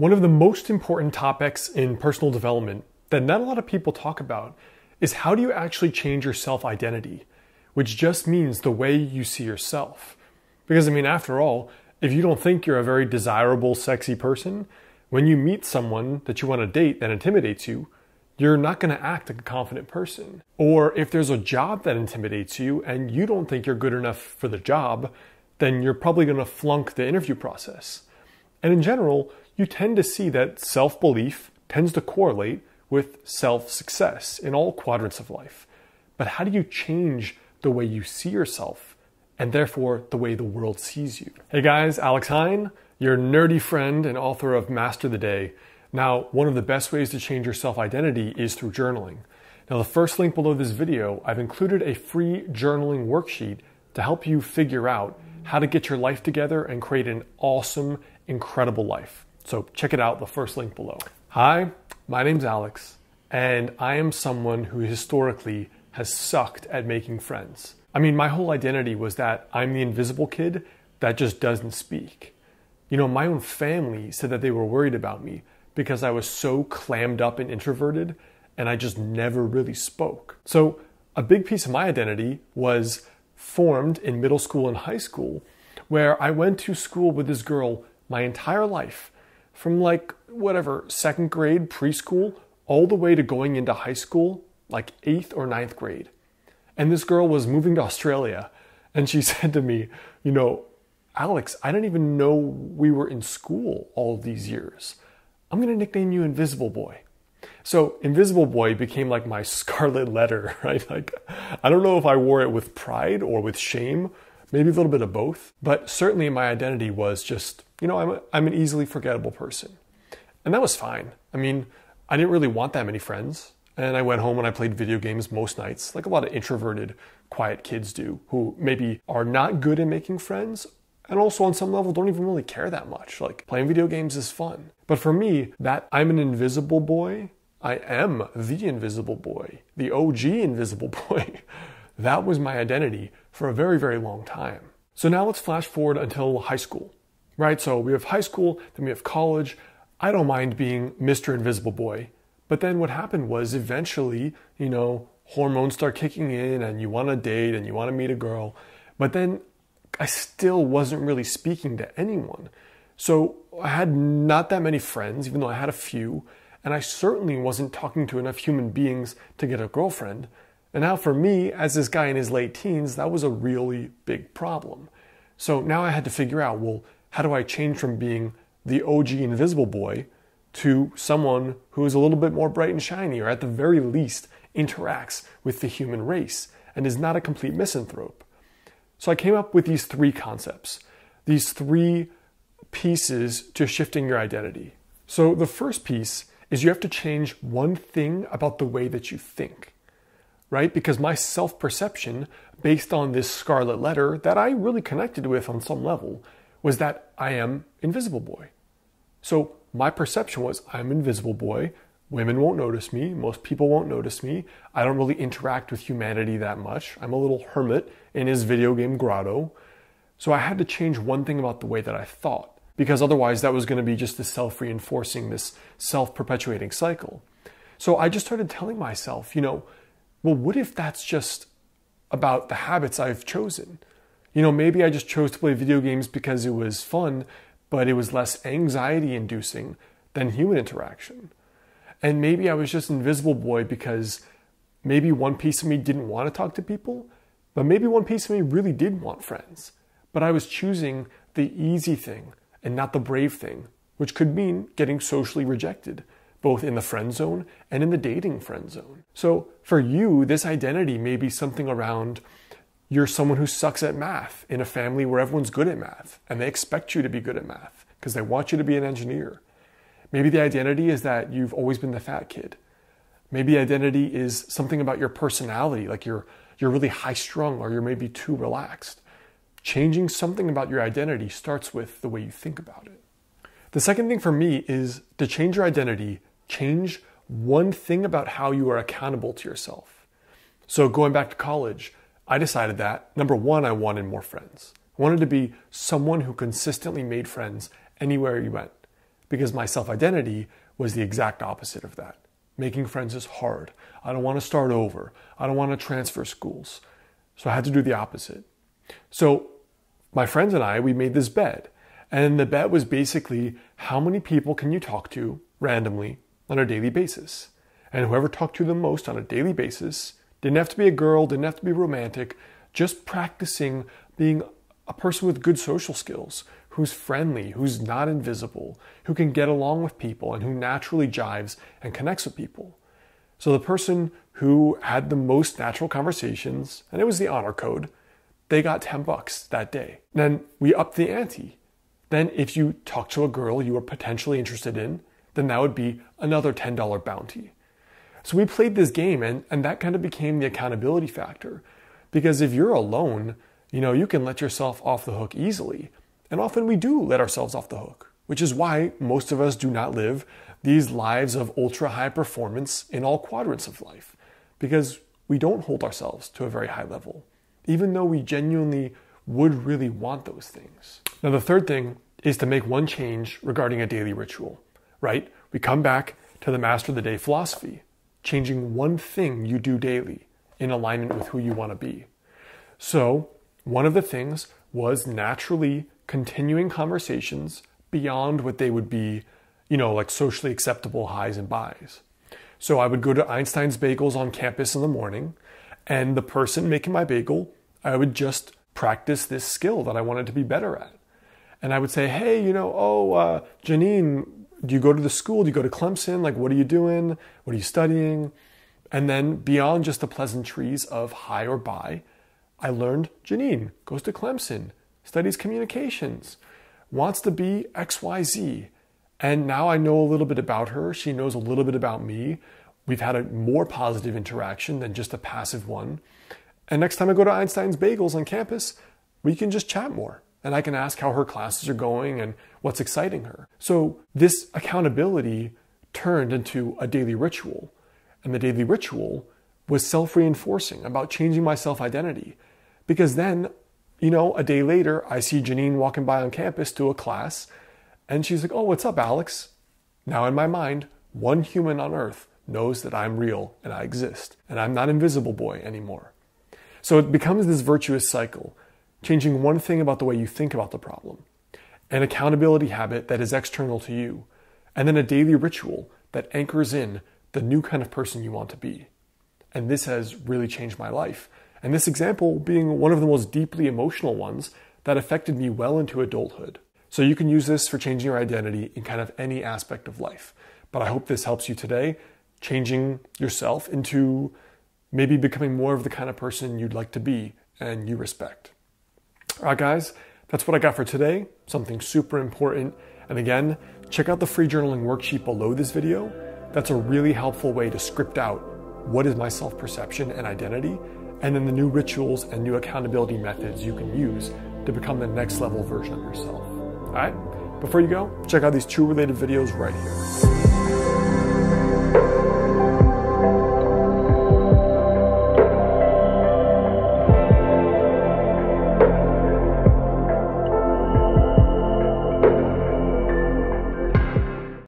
One of the most important topics in personal development that not a lot of people talk about is how do you actually change your self identity, which just means the way you see yourself. Because, I mean, after all, if you don't think you're a very desirable, sexy person, when you meet someone that you want to date that intimidates you, you're not going to act like a confident person. Or if there's a job that intimidates you and you don't think you're good enough for the job, then you're probably going to flunk the interview process. And in general, you tend to see that self belief tends to correlate with self success in all quadrants of life. But how do you change the way you see yourself and therefore the way the world sees you? Hey guys, Alex Heyne, your nerdy friend and author of Master the Day. Now, one of the best ways to change your self identity is through journaling. Now, the first link below this video, I've included a free journaling worksheet to help you figure out how to get your life together and create an awesome, incredible life. So check it out, the first link below. Hi, my name's Alex, and I am someone who historically has sucked at making friends. I mean, my whole identity was that I'm the invisible kid that just doesn't speak. You know, my own family said that they were worried about me because I was so clammed up and introverted and I just never really spoke. So, a big piece of my identity was formed in middle school and high school, where I went to school with this girl my entire life from like whatever, second grade, preschool, all the way to going into high school, like eighth or ninth grade. And this girl was moving to Australia. And she said to me, You know, Alex, I didn't even know we were in school all these years. I'm going to nickname you Invisible Boy. So, Invisible Boy became like my scarlet letter, right? Like, I don't know if I wore it with pride or with shame, maybe a little bit of both, but certainly my identity was just you know, I'm, a, I'm an easily forgettable person. And that was fine. I mean, I didn't really want that many friends. And I went home and I played video games most nights, like a lot of introverted, quiet kids do, who maybe are not good at making friends and also on some level don't even really care that much. Like playing video games is fun. But for me, that I'm an invisible boy, I am the invisible boy, the OG invisible boy. that was my identity for a very, very long time. So now let's flash forward until high school right? So we have high school, then we have college. I don't mind being Mr. Invisible Boy. But then what happened was eventually, you know, hormones start kicking in and you want to date and you want to meet a girl. But then I still wasn't really speaking to anyone. So I had not that many friends, even though I had a few. And I certainly wasn't talking to enough human beings to get a girlfriend. And now for me, as this guy in his late teens, that was a really big problem. So now I had to figure out, well, how do I change from being the OG invisible boy to someone who is a little bit more bright and shiny, or at the very least interacts with the human race and is not a complete misanthrope? So I came up with these three concepts, these three pieces to shifting your identity. So the first piece is you have to change one thing about the way that you think, right? Because my self perception, based on this scarlet letter that I really connected with on some level, was that I am Invisible Boy. So my perception was I'm Invisible Boy. Women won't notice me. Most people won't notice me. I don't really interact with humanity that much. I'm a little hermit in his video game grotto. So I had to change one thing about the way that I thought because otherwise that was going to be just this self reinforcing, this self perpetuating cycle. So I just started telling myself, you know, well, what if that's just about the habits I've chosen? You know, maybe I just chose to play video games because it was fun, but it was less anxiety inducing than human interaction. And maybe I was just invisible boy because maybe one piece of me didn't want to talk to people, but maybe one piece of me really did want friends. But I was choosing the easy thing and not the brave thing, which could mean getting socially rejected, both in the friend zone and in the dating friend zone. So for you, this identity may be something around you're someone who sucks at math in a family where everyone's good at math and they expect you to be good at math because they want you to be an engineer. Maybe the identity is that you've always been the fat kid. Maybe identity is something about your personality, like you're you're really high strung or you're maybe too relaxed. Changing something about your identity starts with the way you think about it. The second thing for me is to change your identity, change one thing about how you are accountable to yourself. So going back to college, I decided that number one, I wanted more friends. I wanted to be someone who consistently made friends anywhere you went. because my self identity was the exact opposite of that. Making friends is hard. I don't want to start over. I don't want to transfer schools. So I had to do the opposite. So my friends and I, we made this bet. And the bet was basically how many people can you talk to randomly on a daily basis? And whoever talked to the most on a daily basis didn't have to be a girl, didn't have to be romantic, just practicing being a person with good social skills, who's friendly, who's not invisible, who can get along with people, and who naturally jives and connects with people. So the person who had the most natural conversations, and it was the honor code, they got 10 bucks that day. Then we upped the ante. Then if you talk to a girl you were potentially interested in, then that would be another $10 bounty. So we played this game and, and that kind of became the accountability factor. Because if you're alone, you know, you can let yourself off the hook easily. And often we do let ourselves off the hook, which is why most of us do not live these lives of ultra high performance in all quadrants of life. Because we don't hold ourselves to a very high level, even though we genuinely would really want those things. Now, the third thing is to make one change regarding a daily ritual, right? We come back to the Master of the Day philosophy changing one thing you do daily in alignment with who you want to be. So, one of the things was naturally continuing conversations beyond what they would be, you know, like socially acceptable highs and buys. So I would go to Einstein's Bagels on campus in the morning, and the person making my bagel, I would just practice this skill that I wanted to be better at. And I would say, hey, you know, oh, uh, Janine, do you go to the school? Do you go to Clemson? Like, what are you doing? What are you studying? And then beyond just the pleasantries of hi or bye, I learned Janine goes to Clemson, studies communications, wants to be XYZ. And now I know a little bit about her. She knows a little bit about me. We've had a more positive interaction than just a passive one. And next time I go to Einstein's Bagels on campus, we can just chat more and I can ask how her classes are going and what's exciting her. So this accountability turned into a daily ritual. And the daily ritual was self reinforcing about changing my self identity. Because then, you know, a day later, I see Janine walking by on campus to a class, and she's like, Oh, what's up, Alex? Now, in my mind, one human on earth knows that I'm real and I exist, and I'm not invisible boy anymore. So it becomes this virtuous cycle changing one thing about the way you think about the problem, an accountability habit that is external to you, and then a daily ritual that anchors in the new kind of person you want to be. And this has really changed my life. And this example being one of the most deeply emotional ones that affected me well into adulthood. So you can use this for changing your identity in kind of any aspect of life. But I hope this helps you today, changing yourself into maybe becoming more of the kind of person you'd like to be and you respect. All right, guys, that's what I got for today. Something super important. And again, check out the free journaling worksheet below this video. That's a really helpful way to script out what is my self perception and identity, and then the new rituals and new accountability methods you can use to become the next level version of yourself. All right, before you go, check out these two related videos right here.